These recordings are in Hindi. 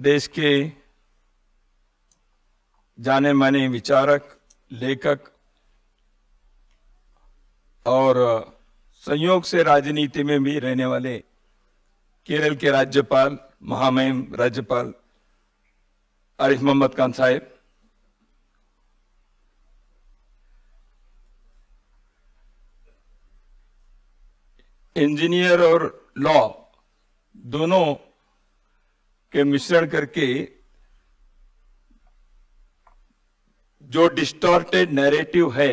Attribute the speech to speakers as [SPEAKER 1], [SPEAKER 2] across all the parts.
[SPEAKER 1] देश के जाने माने विचारक, लेखक और संयोग से राजनीति में भी रहने वाले केरल के राज्यपाल, महामहिम राज्यपाल आरिफ मोहम्मद खान साहेब। इंजीनियर और लॉ दोनों के मिश्रण करके जो डिस्टॉर्टेड नैरेटिव है,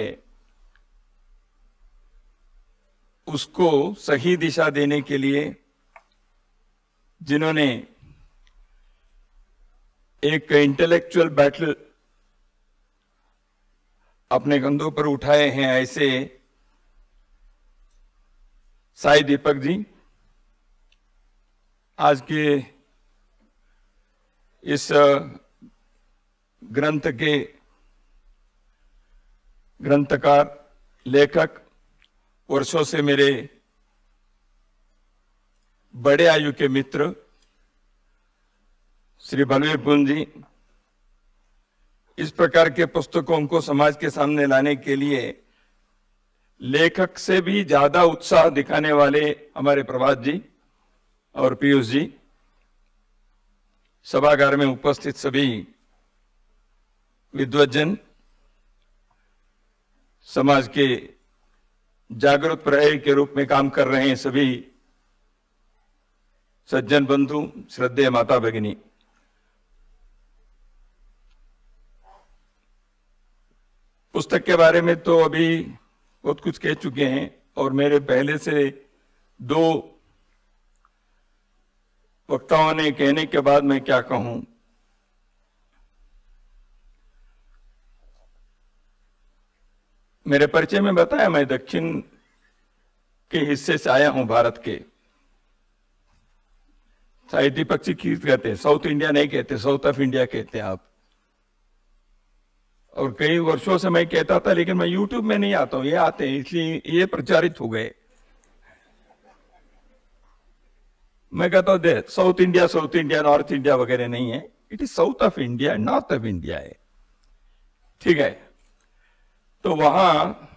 [SPEAKER 1] उसको सही दिशा देने के लिए जिन्होंने एक इंटेलेक्चुअल बैटल अपने कंधों पर उठाए हैं, ऐसे साई दीपक जी, आज के इस ग्रंथ के ग्रंथकार, लेखक वर्षों से मेरे बड़े आयु के मित्र श्री बलवीर पुन जी, इस प्रकार के पुस्तकों को समाज के सामने लाने के लिए लेखक से भी ज़्यादा उत्साह दिखाने वाले हमारे प्रभात जी और पीयूष जी सभागार में उपस्थित सभी विद्वजन समाज के जागरूक प्रहरी के रूप में काम कर रहे हैं सभी सज्जन बंधु, श्रद्धेय माता भगिनी। पुस्तक के बारे में तो अभी बहुत कुछ कह चुके हैं और मेरे पहले से दो वक्ताओं ने कहने के बाद मैं क्या कहूँ? मेरे परिचय में बताया, मैं दक्षिण के हिस्से से आया हूँ भारत के। साहित्य पक्षी खीर कहते हैं साउथ इंडिया नहीं कहते, साउथ ऑफ़ इंडिया कहते हैं आप। और कई वर्षों से मैं कहता था, लेकिन मैं यूट्यूब में नहीं आता हूँ, ये आते हैं, इसलिए ये प्रचारित हो गए। मैं कहता हूँ south India south India, north India वगैरह नहीं है। It is south of India north of India है। ठीक है? तो वहाँ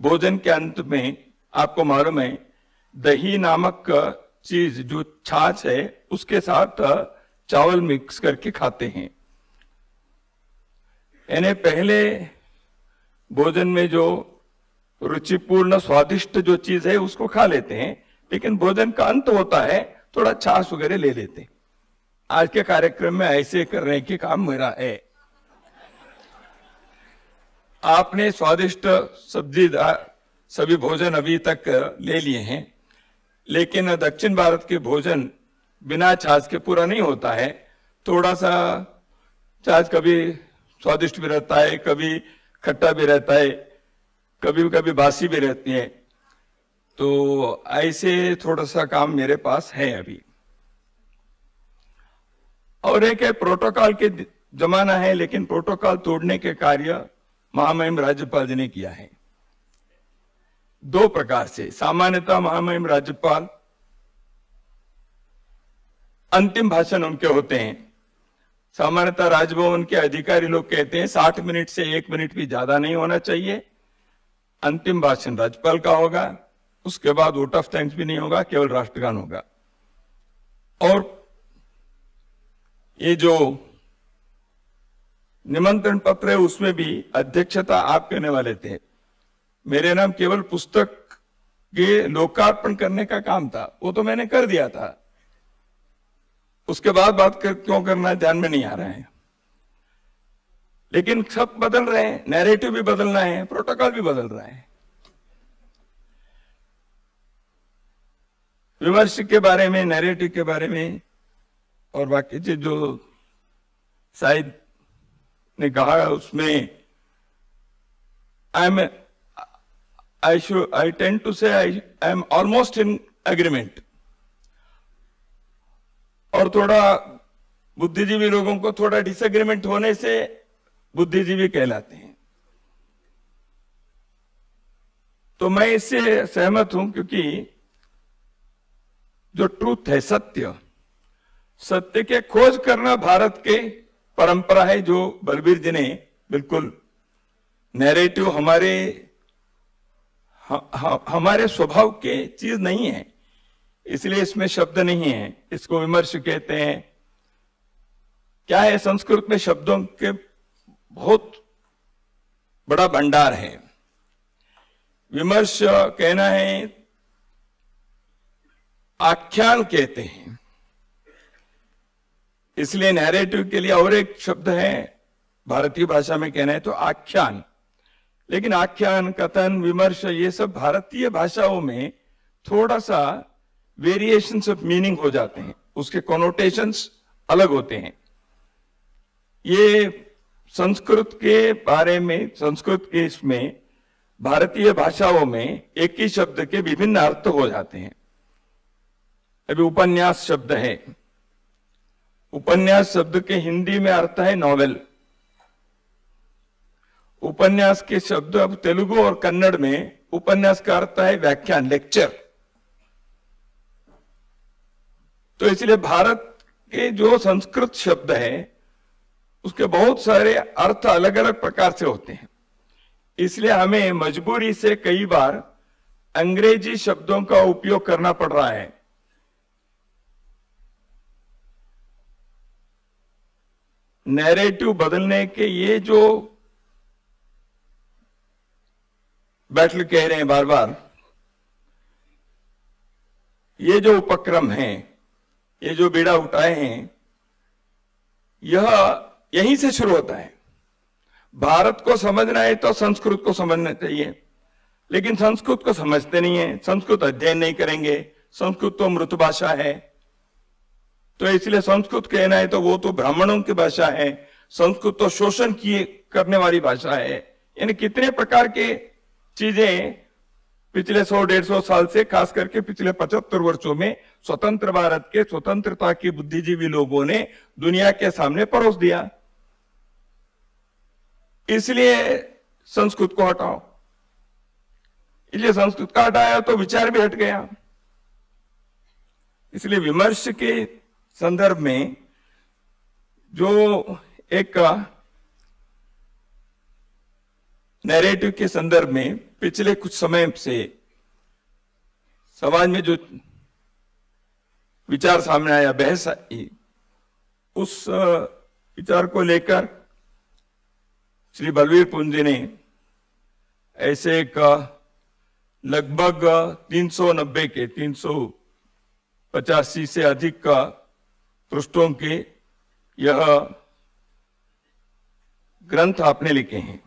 [SPEAKER 1] भोजन के अंत में आपको मालूम है, दही नामक चीज़ जो छाछ है, उसके साथ चावल मिक्स करके खाते हैं। यानी पहले भोजन में जो रुचिपूर्ण, स्वादिष्ट जो चीज़ है, उसको खा लेते हैं, लेकिन भोजन का अंत होता है थोड़ा छाछ वगैरह ले लेते। आज के कार्यक्रम में ऐसे करने के काम मेरा है। आपने स्वादिष्ट सब्ज़ी सभी भोजन अभी तक ले लिए हैं, लेकिन दक्षिण भारत के भोजन बिना छाछ के पूरा नहीं होता है। थोड़ा सा छाछ कभी स्वादिष्ट भी रहता है, कभी खट्टा भी रहता है कभी कभी बासी भी रहती है। तो ऐसे थोड़ा सा काम मेरे पास है अभी। और एक है प्रोटोकॉल के जमाना है, लेकिन प्रोटोकॉल तोड़ने के कार्य महामहिम राज्यपाल जी ने किया है। दो प्रकार से, सामान्यतः महामहिम राज्यपाल अंतिम भाषण उनके होते हैं। सामान्यतः राजभवन के अधिकारी लोग कहते हैं, साठ मिनट से एक मिनट भी ज़्यादा नहीं होना चाहिए। अंतिम भाषण राज्यपाल का होगा। उसके बाद वोट ऑफ़ थैंक्स भी नहीं होगा केवल राष्ट्रगान होगा। और ये जो निमंत्रण पत्र है उसमें भी अध्यक्षता आप करने वाले थे। मेरे नाम केवल पुस्तक के लोकार्पण करने का काम था वो तो मैंने कर दिया था। उसके बाद बात कर, क्यों करना है ध्यान में नहीं आ रहा है। लेकिन सब बदल रहे हैं नैरेटिव भी बदलना है प्रोटोकॉल भी बदल रहा है। विमर्श के बारे में नैरेटिव के बारे में, और बाकी चीज़ जो शायद ने कहा उसमें I am I should I intend to say I I am almost in agreement और थोड़ा बुद्धिजीवी लोगों को थोड़ा डिसएग्रीमेंट होने से बुद्धिजीवी कहलाते हैं। तो मैं इससे सहमत हूँ क्योंकि जो ट्रूथ है सत्य सत्य के खोज करना भारत के परंपरा है जो बलबीर जी ने बिल्कुल नैरेटिव हमारे हमारे स्वभाव के चीज़ नहीं है, इसलिए इसमें शब्द नहीं है, इसको विमर्श कहते हैं। क्या है संस्कृत में शब्दों के बहुत बड़ा भंडार है। विमर्श कहना है आख्यान कहते हैं। इसलिए नैरेटिव के लिए और एक शब्द है, भारतीय भाषा में कहना है तो आख्यान। लेकिन आख्यान, कथन, विमर्श, ये सब भारतीय भाषाओं में थोड़ा सा वेरिएशन ऑफ़ मीनिंग हो जाते हैं। उसके कॉनोटेशंस अलग होते हैं। ये संस्कृत के बारे में, संस्कृत के इसमें, भारतीय भाषाओं में एक ही शब्द के विभिन्न अर्थ हो जाते हैं। अभी उपन्यास शब्द है। उपन्यास शब्द के हिंदी में अर्थ है नॉवेल उपन्यास के शब्द अब तेलुगु और कन्नड़ में, उपन्यास का अर्थ है व्याख्यान लेक्चर तो इसलिए भारत के जो संस्कृत शब्द है, उसके बहुत सारे अर्थ अलग अलग प्रकार से होते हैं। इसलिए हमें मजबूरी से कई बार अंग्रेज़ी शब्दों का उपयोग करना पड़ रहा है। नैरेटिव बदलने के ये जो बैटल कह रहे हैं बार बार ये जो उपक्रम है, ये जो बीड़ा उठाए हैं, यह यहीं से शुरू होता है। भारत को समझना है तो संस्कृत को समझना चाहिए, लेकिन संस्कृत को समझते नहीं है, संस्कृत अध्ययन नहीं करेंगे, संस्कृत तो मृत भाषा है। तो इसलिए संस्कृत कहना है तो वो तो ब्राह्मणों की भाषा है। संस्कृत तो शोषण किए, करने वाली भाषा है। यानी कितने प्रकार के चीज़ें पिछले सौ, डेढ़ सौ साल से, खास करके पिछले पचहत्तर वर्षों में स्वतंत्र भारत के स्वतंत्रता के बुद्धिजीवी लोगों ने दुनिया के सामने परोस दिया। इसलिए संस्कृत को हटाओ। इसलिए संस्कृत का हटाया तो विचार भी हट गया। इसलिए विमर्श के संदर्भ में जो एक नैरेटिव के संदर्भ में पिछले कुछ समय से समाज में जो विचार सामने आया, बहस आई, उस विचार को लेकर श्री बलवीर पुंजी ने ऐसे एक लगभग 390 के 385 से अधिक का पृष्ठों के यह ग्रंथ आपने लिखे हैं।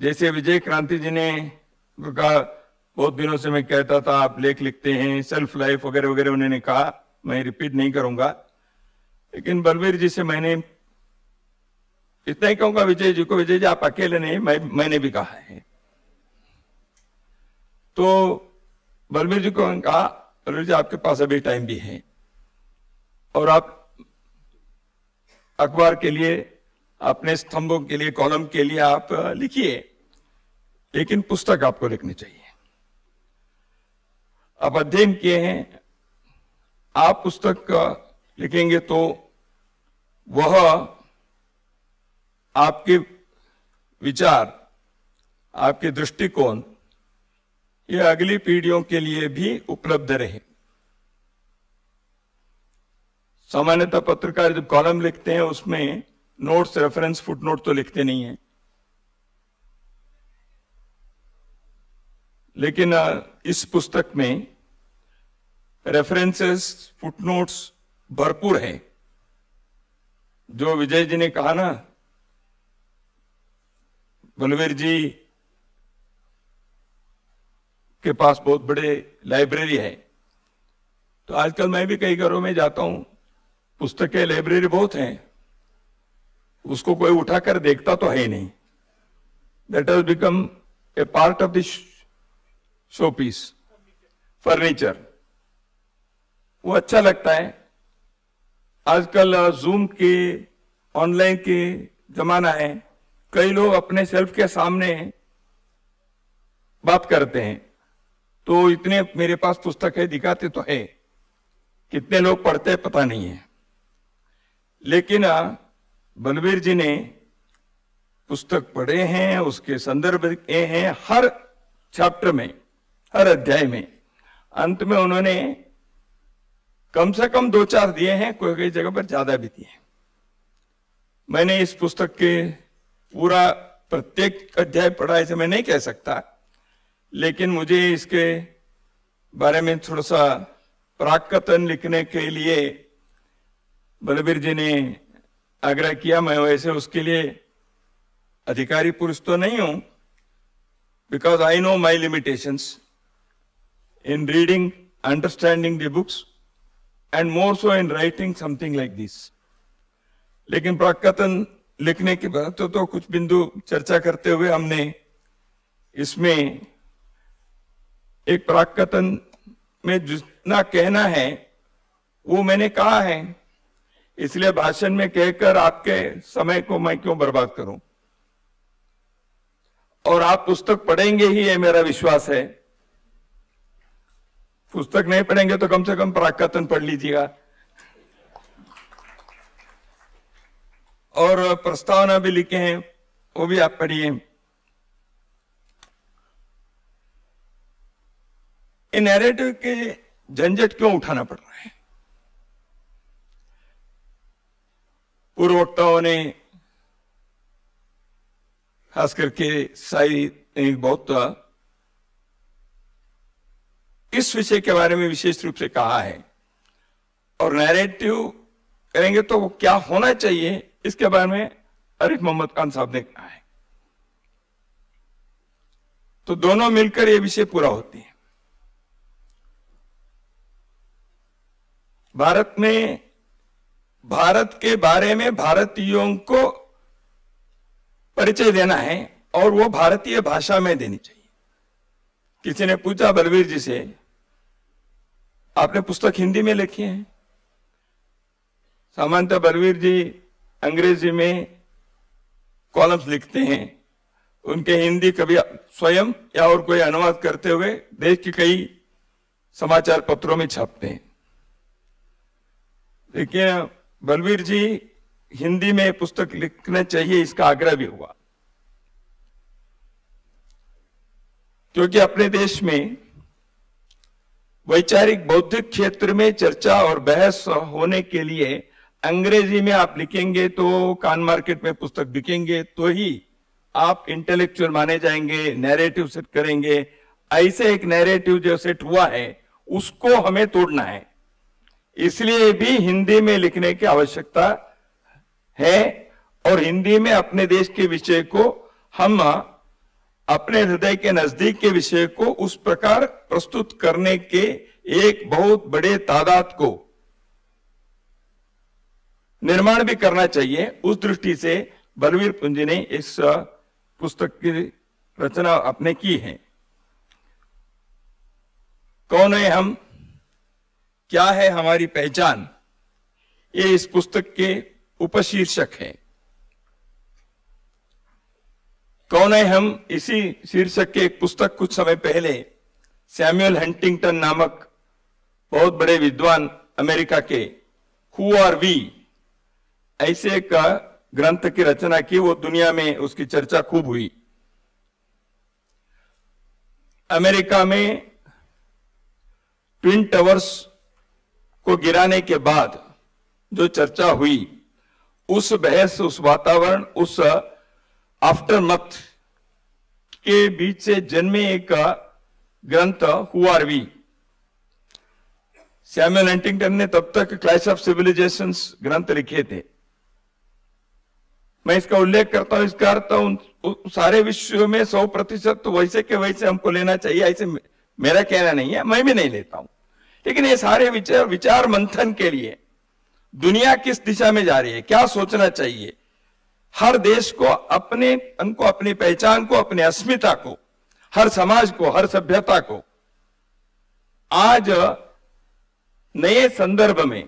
[SPEAKER 1] जैसे विजय क्रांति जी ने कहा बहुत दिनों से मैं कहता था, आप लेख लिखते हैं सेल्फ लाइफ वगैरह वगैरह उन्होंने कहा, मैं रिपीट नहीं करूँगा। लेकिन बलवीर जी से मैंने इतना ही कहूँगा, विजय जी को, विजय जी, आप अकेले नहीं, मैं, मैंने भी कहा है। तो बलवीर जी को कहा, बलवीर जी, आपके पास अभी टाइम भी है। और आप अखबार के लिए, अपने स्तंभों के लिए, कॉलम के लिए आप लिखिए। लेकिन पुस्तक आपको लिखनी चाहिए। आप अध्ययन किए हैं, आप पुस्तक लिखेंगे तो वह आपके विचार, आपके दृष्टिकोण, ये अगली पीढ़ियों के लिए भी उपलब्ध रहे। सामान्यतः पत्रकार जब कॉलम लिखते हैं, उसमें नोट्स, रेफरेंस, फुटनोट तो लिखते नहीं है। लेकिन इस पुस्तक में रेफरेंसेस, फुटनोट्स भरपूर है। जो विजय जी ने कहा ना, बलवीर जी के पास बहुत बड़े लाइब्रेरी है। तो आजकल मैं भी कई घरों में जाता हूँ। पुस्तकें लाइब्रेरी बहुत हैं। उसको कोई उठाकर देखता तो है ही नहीं। That has become a part of this showpiece furniture वो अच्छा लगता है। आजकल जूम के ऑनलाइन के जमाना है। कई लोग अपने सेल्फ के सामने बात करते हैं। तो इतने मेरे पास पुस्तक है दिखाते तो है। कितने लोग पढ़ते पता नहीं है। लेकिन बलबीर जी ने पुस्तक पढ़े हैं, उसके संदर्भ हैं, हर चैप्टर में, हर अध्याय में। अंत में उन्होंने कम से कम दो चार दिए हैं, कोई कोई जगह पर ज़्यादा भी दिए मैंने इस पुस्तक के पूरा प्रत्येक अध्याय पढ़ा ऐसे मैं नहीं कह सकता, लेकिन मुझे इसके बारे में थोड़ा सा प्राकथन लिखने के लिए बलबीर जी ने आग्रह किया मैं वैसे उसके लिए अधिकारी पुरुष तो नहीं हूँ because I know my limitations in reading understanding the books and more so in writing something like this लेकिन प्राकथन लिखने के बाद तो, तो कुछ बिंदु चर्चा करते हुए हमने इसमें एक प्राकथन में जितना कहना है वो मैंने कहा है। इसलिए भाषण में कहकर आपके समय को मैं क्यों बर्बाद करूँ? और आप पुस्तक पढ़ेंगे ही, ये मेरा विश्वास है। पुस्तक नहीं पढ़ेंगे तो कम से कम प्राकथन पढ़ लीजिएगा। और प्रस्तावना भी लिखे हैं, वो भी आप पढ़िए। नैरेटिव के झंझट क्यों उठाना पड़ रहा है? पूर्व वक्ताओं ने खास करके साई बहुत इस विषय के बारे में विशेष रूप से कहा है। और नैरेटिव करेंगे तो वो क्या होना चाहिए, इसके बारे में अरिफ मोहम्मद खान साहब ने कहा है। तो दोनों मिलकर ये विषय पूरा होती है। भारत में भारत के बारे में भारतीयों को परिचय देना है और वो भारतीय भाषा में देनी चाहिए। किसी ने पूछा, बलवीर जी से, आपने पुस्तक हिंदी में लिखी है? सामान्यतः बलवीर जी अंग्रेज़ी में कॉलम्स लिखते हैं। उनके हिंदी कभी स्वयं या और कोई अनुवाद करते हुए देश के कई समाचार पत्रों में छापते हैं। लेकिन बलवीर जी, हिंदी में पुस्तक लिखना चाहिए, इसका आग्रह भी हुआ। क्योंकि अपने देश में वैचारिक बौद्धिक क्षेत्र में चर्चा और बहस होने के लिए अंग्रेज़ी में आप लिखेंगे तो कान मार्केट में पुस्तक बिकेंगे तो ही आप इंटेलेक्चुअल माने जाएँगे नैरेटिव सेट करेंगे। ऐसे एक नैरेटिव जो सेट हुआ है, उसको हमें तोड़ना है। इसलिए भी हिंदी में लिखने की आवश्यकता है और हिंदी में अपने देश के विषय को हम अपने हृदय के नज़दीक के विषय को उस प्रकार प्रस्तुत करने के एक बहुत बड़े तादाद को निर्माण भी करना चाहिए। उस दृष्टि से बलवीर पुंजी ने इस पुस्तक की रचना अपने की है। कौन है हम? क्या है हमारी पहचान? ये इस पुस्तक के उपशीर्षक है। कौन है हम? इसी शीर्षक के एक पुस्तक कुछ समय पहले सैमुअल हंटिंगटन नामक बहुत बड़े विद्वान अमेरिका के, हु आर वी? ऐसे का ग्रंथ की रचना की, वो दुनिया में उसकी चर्चा खूब हुई। अमेरिका में ट्विन टावर्स को गिराने के बाद जो चर्चा हुई, उस बहस, उस वातावरण, उस आफ्टर मथ के बीच से जन्मे एक ग्रंथ हुआरवी सैमुअल एंटिंगटन ने तब तक क्लैश ऑफ़ सिविलाइजेशन ग्रंथ लिखे थे। मैं इसका उल्लेख करता हूँ, इसका अर्थ उन सारे विश्व में सौ प्रतिशत तो वैसे के वैसे हमको लेना चाहिए, ऐसे मेरा कहना नहीं है, मैं भी नहीं लेता हूँ। लेकिन ये सारे विचार विचार मंथन के लिए दुनिया किस दिशा में जा रही है, क्या सोचना चाहिए? हर देश को अपने उनको अपनी पहचान को, अपनी अस्मिता को, हर समाज को, हर सभ्यता को, आज नए संदर्भ में,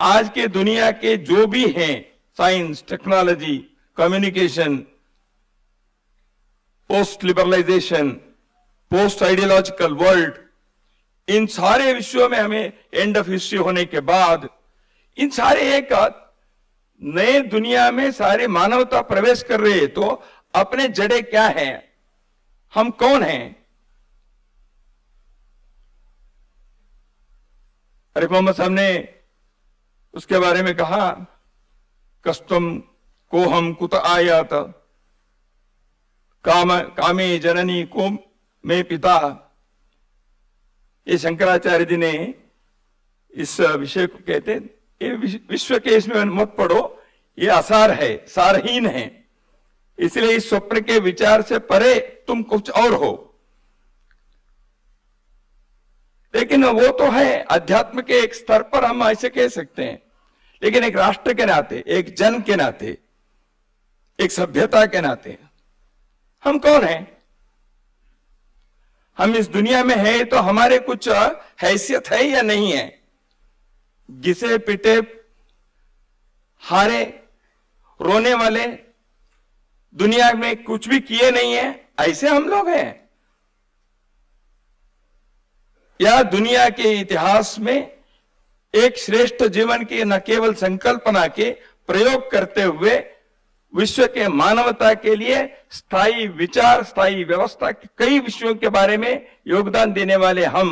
[SPEAKER 1] आज के दुनिया के जो भी हैं, science, technology, communication post liberalisation post ideological world इन सारे विषयों में हमें एंड ऑफ़ हिस्ट्री होने के बाद, इन सारे एक नए दुनिया में सारे मानवता प्रवेश कर रही है तो अपने जड़े क्या हैं? हम कौन हैं? अरे, मोहम्मद साहब ने उसके बारे में कहा कस्तम को हम कुत आयात, काम, कामे जननी को में पिता। ये शंकराचार्य जी ने इस विषय को कहते ये विश्व के इसमें मत पढ़ो, ये आसार है, सारहीन है। इसलिए इस स्वप्न के विचार से परे तुम कुछ और हो। लेकिन वो तो है, अध्यात्म के एक स्तर पर हम ऐसे कह सकते हैं। लेकिन एक राष्ट्र के नाते, एक जन के नाते, एक सभ्यता के नाते, हम कौन हैं? हम इस दुनिया में हैं तो हमारे कुछ हैसियत है या नहीं है? घिसे पिटे, हारे, रोने वाले, दुनिया में कुछ भी किए नहीं है, ऐसे हम लोग हैं। या दुनिया के इतिहास में एक श्रेष्ठ जीवन की न केवल संकल्पना के प्रयोग करते हुए विश्व के मानवता के लिए स्थायी विचार, स्थायी व्यवस्था कई विषयों के बारे में योगदान देने वाले हम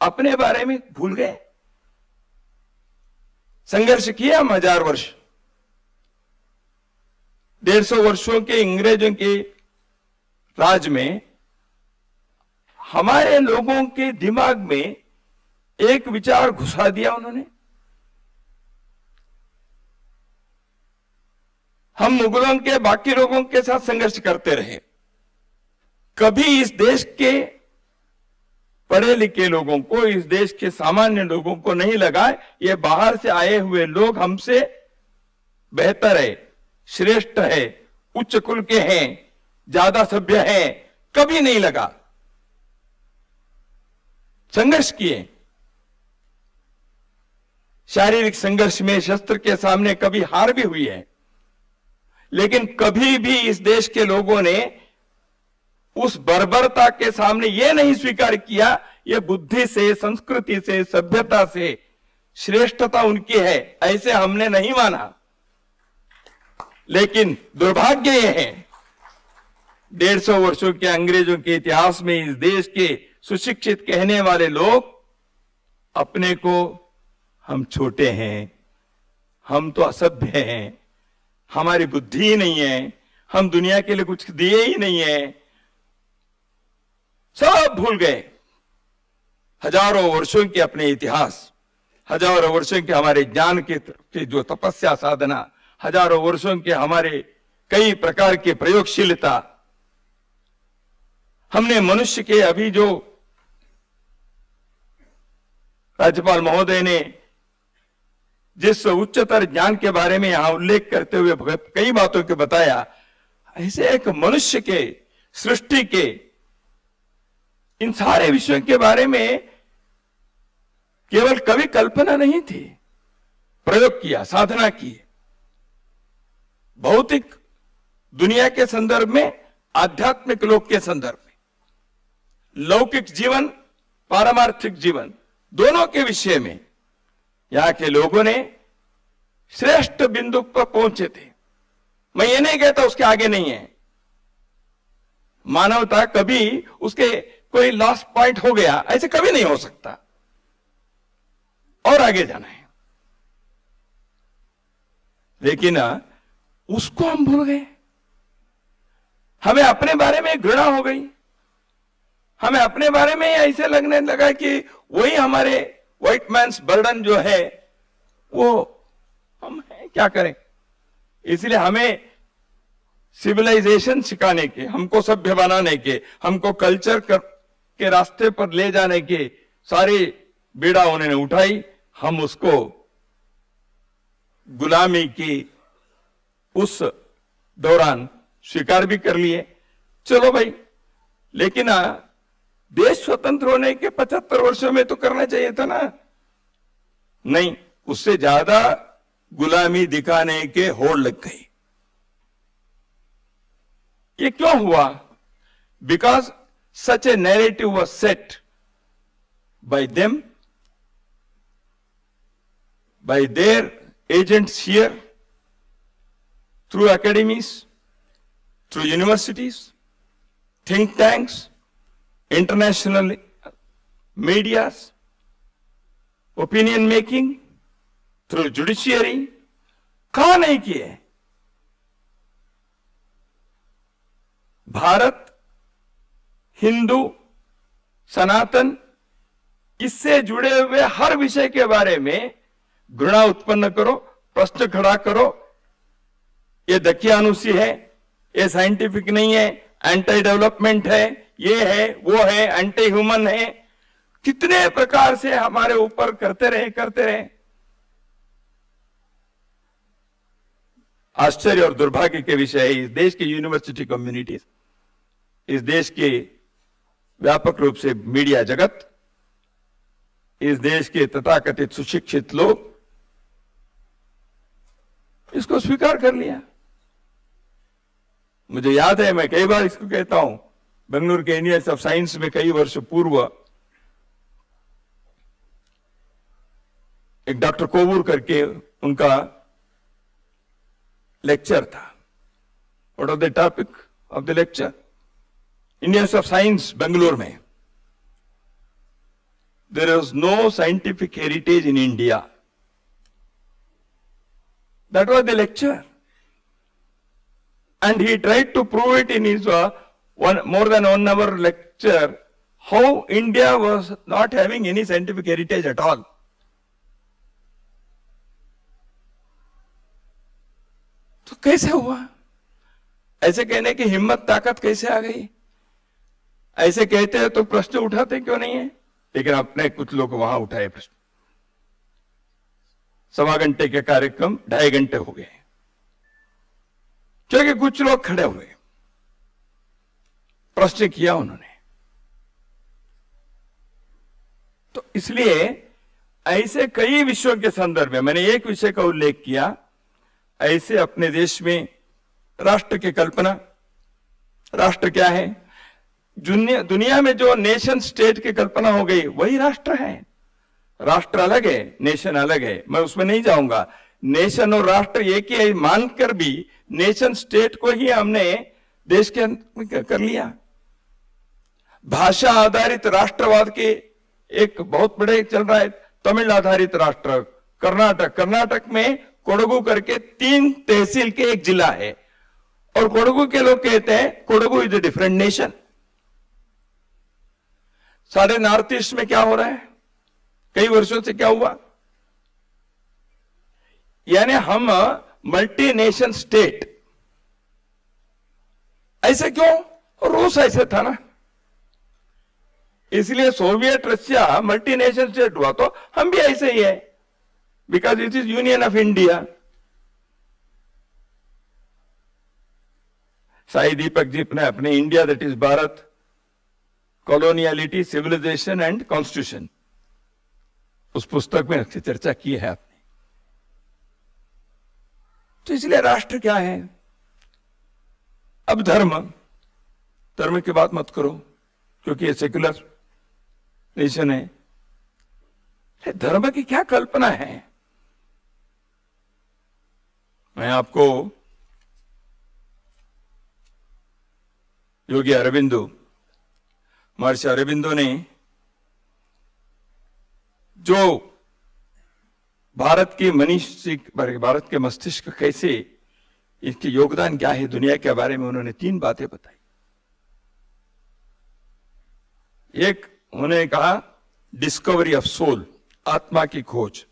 [SPEAKER 1] अपने बारे में भूल गए। संघर्ष किया हम हज़ार वर्ष। डेढ़ सौ वर्षों के अंग्रेज़ों के राज में हमारे लोगों के दिमाग में एक विचार घुसा दिया उन्होंने। हम मुगलों के, बाकी लोगों के साथ संघर्ष करते रहे। कभी इस देश के पढ़े लिखे लोगों को, इस देश के सामान्य लोगों को नहीं लगा, ये बाहर से आए हुए लोग हमसे बेहतर है, श्रेष्ठ है, उच्च कुल के हैं, ज़्यादा सभ्य हैं, कभी नहीं लगा। संघर्ष किए। शारीरिक संघर्ष में शस्त्र के सामने कभी हार भी हुई है। लेकिन कभी भी इस देश के लोगों ने उस बर्बरता के सामने यह नहीं स्वीकार किया, ये बुद्धि से, संस्कृति से, सभ्यता से श्रेष्ठता उनकी है, ऐसे हमने नहीं माना। लेकिन दुर्भाग्य यह है, डेढ़ सौ वर्षों के अंग्रेज़ों के इतिहास में इस देश के सुशिक्षित कहने वाले लोग अपने को हम छोटे हैं, हम तो असभ्य हैं हमारी बुद्धि ही नहीं है हम दुनिया के लिए कुछ दिए ही नहीं है। सब भूल गए। हज़ारों वर्षों के अपने इतिहास हज़ारों वर्षों के हमारे ज्ञान के, के जो तपस्या साधना हज़ारों वर्षों के हमारे कई प्रकार के प्रयोगशीलता। हमने मनुष्य के अभी जो राज्यपाल महोदय ने जिस उच्चतर ज्ञान के बारे में यहाँ उल्लेख करते हुए कई बातों के बताया, ऐसे एक मनुष्य के, सृष्टि के, इन सारे विषयों के बारे में केवल कवि कल्पना नहीं थी, प्रयोग किया, साधना की। भौतिक दुनिया के संदर्भ में, आध्यात्मिक लोक के संदर्भ में, लौकिक जीवन, पारमार्थिक जीवन, दोनों के विषय में यहाँ के लोगों ने श्रेष्ठ बिंदु पर पहुँचे थे। मैं ये नहीं कहता उसके आगे नहीं है। मानवता कभी उसके कोई लास्ट पॉइंट हो गया, ऐसे कभी नहीं हो सकता। और आगे जाना है। लेकिन उसको हम भूल गए। हमें अपने बारे में घृणा हो गई। हमें अपने बारे में ऐसे लगने लगा कि वही हमारे व्हाइट मैंस बर्डन जो है वो हम है क्या करें? इसलिए हमें सिविलाइजेशन सिखाने के हमको सभ्य बनाने के हमको कल्चर कर, के रास्ते पर ले जाने के सारी बीड़ा उन्होंने उठाई। हम उसको गुलामी की उस दौरान स्वीकार भी कर लिए। चलो भाई लेकिन देश स्वतंत्र होने के पचहत्तर वर्षों में तो करना चाहिए था ना। नहीं उससे ज़्यादा गुलामी दिखाने के होड़ लग गई ये क्यों हुआ? Because such a narrative was set by them, by their agents here, through academies, through universities, think tanks, international medias, opinion making, through judiciary, कहा नहीं किए? भारत हिंदू सनातन इससे जुड़े हुए हर विषय के बारे में घृणा उत्पन्न करो प्रश्न खड़ा करो। ये दकियानुसी है ये साइंटिफिक नहीं है एंटी डेवलपमेंट है ये है, वो है एंटी ह्यूमन है। कितने प्रकार से हमारे ऊपर करते रहे करते रहे। आश्चर्य और दुर्भाग्य के विषय है, इस देश की यूनिवर्सिटी कम्युनिटीज इस देश के व्यापक रूप से मीडिया जगत, इस देश के तथाकथित सुशिक्षित लोग, इसको स्वीकार कर लिया। मुझे याद है, मैं कई बार इसको कहता हूँ बेंगलुरु के यूनिवर्सिटी ऑफ़ साइंस में कई वर्ष पूर्व एक डॉक्टर कोवूर करके उनका लेक्चर था what of the topic of the lecture Indians of science Bangalore में there is no scientific heritage in India that was the lecture he tried to prove it in his uh, one, more than one hour lecture, how India was not having any scientific heritage at all. तो कैसे हुआ? ऐसे कहने की हिम्मत, ताकत कैसे आ गई? ऐसे कहते हैं तो प्रश्न उठाते क्यों नहीं है? लेकिन अपने कुछ लोग वहाँ उठाए प्रश्न। सवा घंटे के कार्यक्रम, ढाई घंटे हो गए। क्योंकि कुछ लोग खड़े हुए। प्रश्न किया उन्होंने। तो इसलिए ऐसे कई विषयों के संदर्भ में मैंने एक विषय का उल्लेख किया, ऐसे अपने देश में राष्ट्र की कल्पना, राष्ट्र क्या है? दुनिया में जो नेशन स्टेट की कल्पना हो गई, वही राष्ट्र है। राष्ट्र अलग है नेशन अलग है। मैं उसमें नहीं जाऊँगा। नेशन और राष्ट्र एक ही मानकर भी नेशन स्टेट को ही हमने देश के कर लिया। भाषा आधारित राष्ट्रवाद के एक बहुत बड़े चल रहा है, तमिल आधारित राष्ट्र, कर्नाटक। कर्नाटक में कोडगु करके तीन तहसील के एक जिला है। और कोडगु के लोग कहते हैं, Kodagu is a different nation साढ़े नॉर्थ ईस्ट में क्या हो रहा है? कई वर्षों से क्या हुआ? यानी हम मल्टी नेशन स्टेट ऐसे क्यों? रूस ऐसे था ना। इसलिए Soviet Russia multi nation state हुआ तो हम भी ऐसे ही है। Because it is union of India Sai Deepak ji ने अपने India that is Bharat coloniality civilisation and constitution उस पुस्तक में अच्छी चर्चा की है आपने। तो इसलिए राष्ट्र क्या है? अब धर्म। धर्म की बात मत करो, क्योंकि ये सेक्युलर है धर्म की क्या कल्पना है? मैं आपको योगी अरविंदो महर्षि अरविंदो ने जो भारत की मनुष्य भारत के मस्तिष्क कैसे इसके योगदान क्या है, दुनिया के बारे में उन्होंने तीन बातें बताई। एक उन्होंने कहा डिस्कवरी ऑफ़ सोल आत्मा की खोज.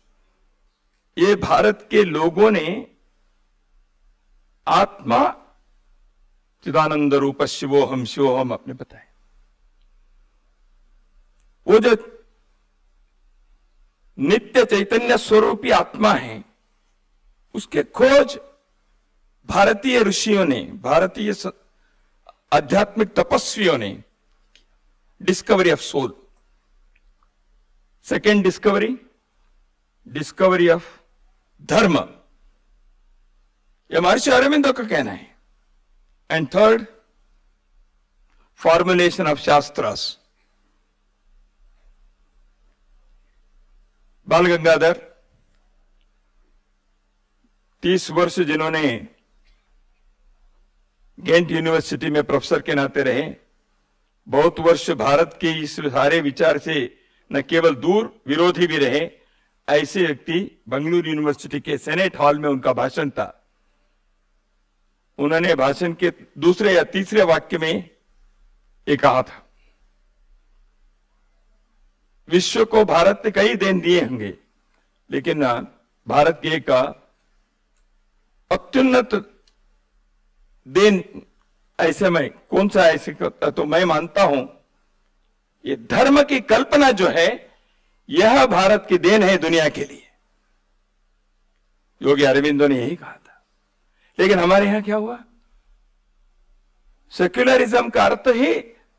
[SPEAKER 1] ये भारत के लोगों ने आत्मा चिदानंद रूप शिवो हम शिवो हम अपने बताए वो जो नित्य चैतन्य स्वरूपी आत्मा है, उसके खोज भारतीय ऋषियों ने, भारतीय आध्यात्मिक तपस्वियों ने discovery of soul second discovery discovery of dharma यह महर्षि अरविंदो का कहना है and third formulation of shastras Bal Gangadhar तीस वर्ष जिन्होंने गेंट यूनिवर्सिटी में प्रोफेसर के नाते रहे बहुत वर्ष भारत के इस सारे विचार से न केवल दूर विरोधी भी रहे, ऐसे व्यक्ति बंगलुरु यूनिवर्सिटी के सेनेट हॉल में उनका भाषण था। उन्होंने भाषण के दूसरे या तीसरे वाक्य में ये कहा था, विश्व को भारत ने कई देन दिए होंगे, लेकिन भारत के एक अत्युन्नत देन ऐसे में कौन सा ऐसे तो मैं मानता हूँ, ये धर्म की कल्पना जो है, यह भारत की देन है दुनिया के लिए। योगी अरविंदो ने यही कहा था। लेकिन हमारे यहाँ क्या हुआ? सेक्युलरिज्म का अर्थ ही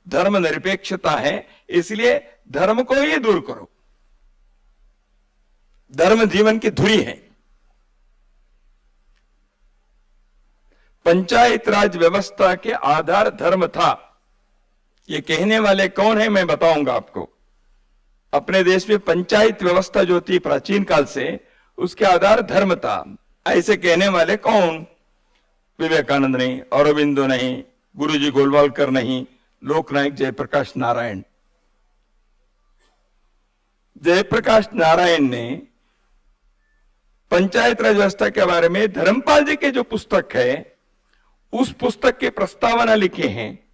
[SPEAKER 1] धर्म निरपेक्षता है, इसलिए धर्म को ही दूर करो। धर्म जीवन की धुरी है। पंचायत राज व्यवस्था के आधार धर्म था। ये कहने वाले कौन है मैं बताऊँगा आपको। अपने देश में पंचायत व्यवस्था जो थी प्राचीन काल से, उसके आधार धर्म था। ऐसे कहने वाले कौन? विवेकानंद नहीं औरबिंदो नहीं, गुरुजी गोलवालकर नहीं, लोकनायक जयप्रकाश नारायण। जयप्रकाश नारायण ने पंचायत राज व्यवस्था के बारे में धर्मपाल जी के जो पुस्तक है उस पुस्तक के प्रस्तावना लिखे हैं।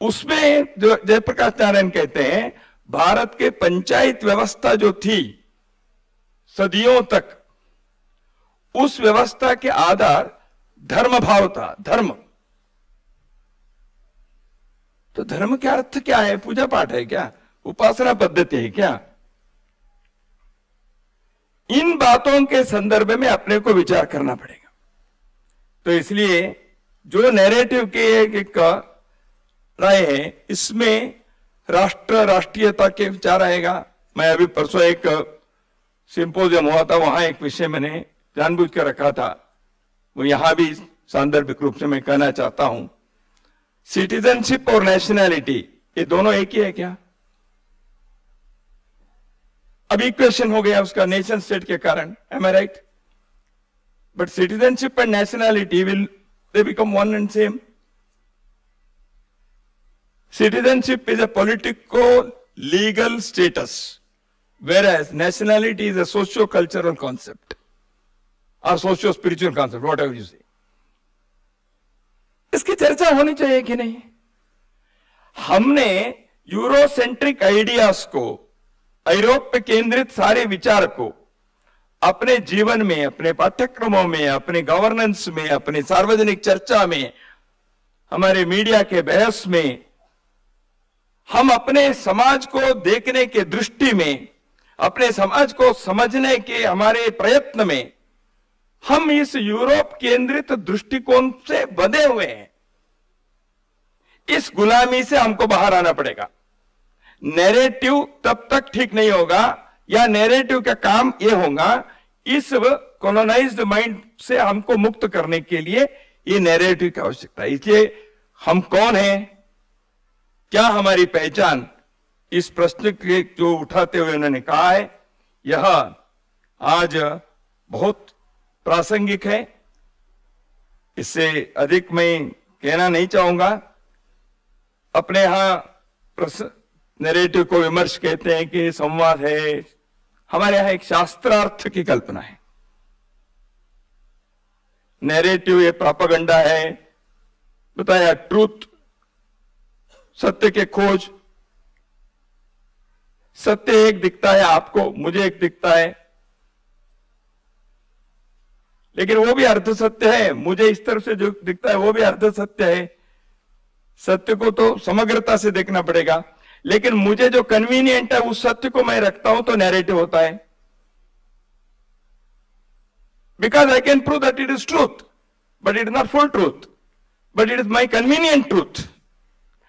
[SPEAKER 1] उसमें जो जयप्रकाश नारायण कहते हैं, भारत के पंचायत व्यवस्था जो थी, सदियों तक, उस व्यवस्था के आधार धर्म भाव था, धर्म। तो धर्म के अर्थ क्या है? पूजा पाठ है क्या? उपासना पद्धति है क्या? इन बातों के संदर्भ में अपने को विचार करना पड़ेगा। तो इसलिए जो नैरेटिव के एक राय है, इसमें राष्ट्र, राष्ट्रीयता के विचार आएगा। मैं अभी परसों एक सिंपोजियम हुआ था, वहाँ एक विषय मैंने जानबूझ कर रखा था। वो यहाँ भी सांदर्भिक रूप से मैं कहना चाहता हूँ। सिटीजनशिप और नेशनैलिटी ये दोनों एक ही है क्या? अब इक्वेशन हो गया उसका नेशन स्टेट के कारण am I right but citizenship and nationality will they become one and same Citizenship is a political legal status, whereas nationality is a socio-cultural concept or socio-spiritual concept, whatever you say. इसकी चर्चा होनी चाहिए कि नहीं हमने यूरोसेंट्रिक आइडियाज़ को यूरोप पे केंद्रित सारे विचार को अपने जीवन में, अपने पाठ्यक्रमों में, अपने गवर्नेंस में, अपने सार्वजनिक चर्चा में, हमारे मीडिया के बहस में, हम अपने समाज को देखने के दृष्टि में, अपने समाज को समझने के हमारे प्रयत्न में, हम इस यूरोप केंद्रित दृष्टिकोण से बंधे हुए हैं। इस गुलामी से हमको बाहर आना पड़ेगा। नैरेटिव तब तक ठीक नहीं होगा, या नैरेटिव का काम यह होगा इस कॉलोनाइज्ड माइंड से हमको मुक्त करने के लिए ये नैरेटिव की आवश्यकता है। इसलिए हम कौन हैं? क्या हमारी पहचान? इस प्रश्न के जो उठाते हुए उन्होंने कहा है, यह आज बहुत प्रासंगिक है। इससे अधिक मैं कहना नहीं चाहूँगा। अपने यहाँ नरेटिव को विमर्श कहते हैं कि संवाद है हमारे यहाँ एक शास्त्रार्थ की कल्पना है। नैरेटिव ये प्रापगंडा है। बताया ट्रूथ सत्य के खोज। सत्य एक दिखता है आपको, मुझे एक दिखता है। लेकिन वो भी अर्ध सत्य है, मुझे इस तरफ़ से जो दिखता है वो भी अर्ध सत्य है। सत्य को तो समग्रता से देखना पड़ेगा। लेकिन मुझे जो कन्वीनियंट है, उस सत्य को मैं रखता हूँ तो नैरेटिव होता है। Because I can prove that it is truth but it is not full truth but it is my convenient truth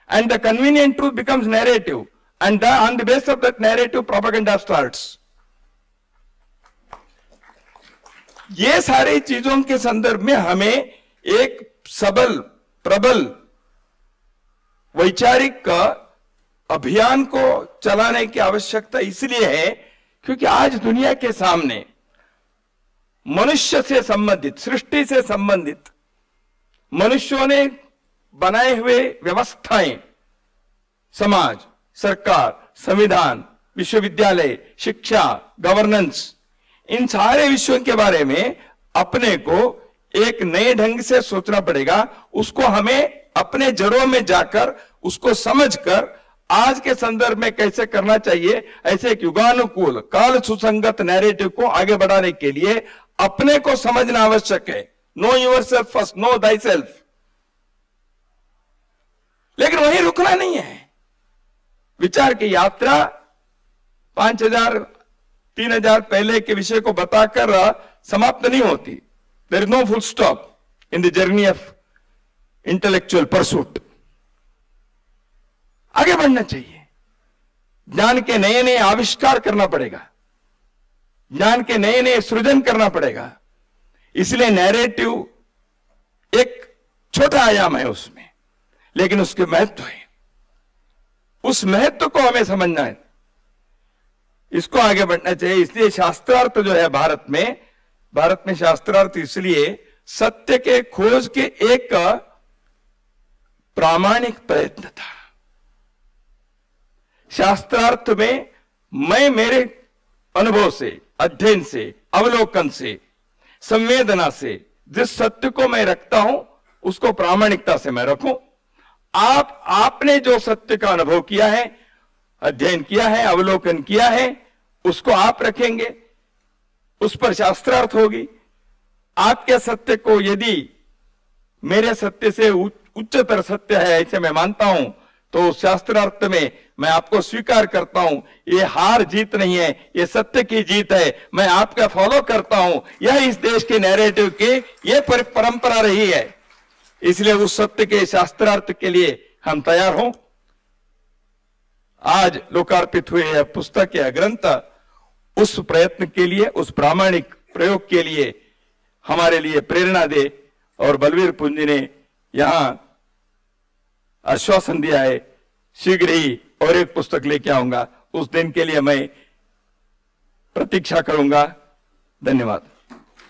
[SPEAKER 1] and the convenient truth becomes narrative and on the base of of narrative propaganda starts. ये सारी चीज़ों के संदर्भ में हमें एक सबल, प्रबल, वैचारिक अभियान को चलाने की आवश्यकता इसलिए है क्योंकि आज दुनिया के सामने मनुष्य से संबंधित, सृष्टि से संबंधित मनुष्यों ने बनाए हुए व्यवस्थाएँ, समाज, सरकार, संविधान, विश्वविद्यालय, शिक्षा गवर्नेंस इन सारे विषयों के बारे में अपने को एक नए ढंग से सोचना पड़ेगा। उसको हमें अपने जड़ों में जाकर, उसको समझकर आज के संदर्भ में कैसे करना चाहिए? ऐसे एक युगानुकूल, काल सुसंगत नैरेटिव को आगे बढ़ाने के लिए अपने को समझना आवश्यक है। Know yourself first know thyself लेकिन वहीं रुकना नहीं है। विचार की यात्रा पाँच हज़ार, तीन हज़ार पहले के विषय को बताकर समाप्त नहीं होती। There is no full stop in the journey of intellectual pursuit आगे बढ़ना चाहिए। ज्ञान के नए नए आविष्कार करना पड़ेगा। ज्ञान के नए नए सृजन करना पड़ेगा। इसलिए नैरेटिव एक छोटा आयाम है उसमें, लेकिन उसके महत्व है। उस महत्व को हमें समझना है। इसको आगे बढ़ना चाहिए। इसलिए शास्त्रार्थ जो है भारत में भारत में शास्त्रार्थ इसलिए सत्य के खोज के एक प्रामाणिक प्रयत्न था। शास्त्रार्थ में मैं मेरे अनुभव से, अध्ययन से, अवलोकन से, संवेदना से, जिस सत्य को मैं रखता हूँ, उसको प्रामाणिकता से मैं रखूँ। आप, आपने जो सत्य का अनुभव किया है, अध्ययन किया है, अवलोकन किया है, उसको आप रखेंगे। उस पर शास्त्रार्थ होगी। आपके सत्य को यदि मेरे सत्य से उच्चतर सत्य है ऐसे मैं मानता हूँ तो शास्त्रार्थ में मैं आपको स्वीकार करता हूँ, ये हार जीत नहीं है, ये सत्य की जीत है। मैं आपका फॉलो करता हूँ। यह इस देश के नैरेटिव की, ये परंपरा रही है। इसलिए उस सत्य के शास्त्रार्थ के लिए हम तैयार हों। आज लोकार्पित हुए यह पुस्तक या ग्रंथ, उस प्रयत्न के लिए, उस प्रामाणिक प्रयोग के लिए हमारे लिए प्रेरणा दे। और बलवीर पुंजी ने यहाँ आश्वासन दिया है, शीघ्र ही और एक पुस्तक लेके आऊँगा। उस दिन के लिए मैं प्रतीक्षा करूँगा। धन्यवाद।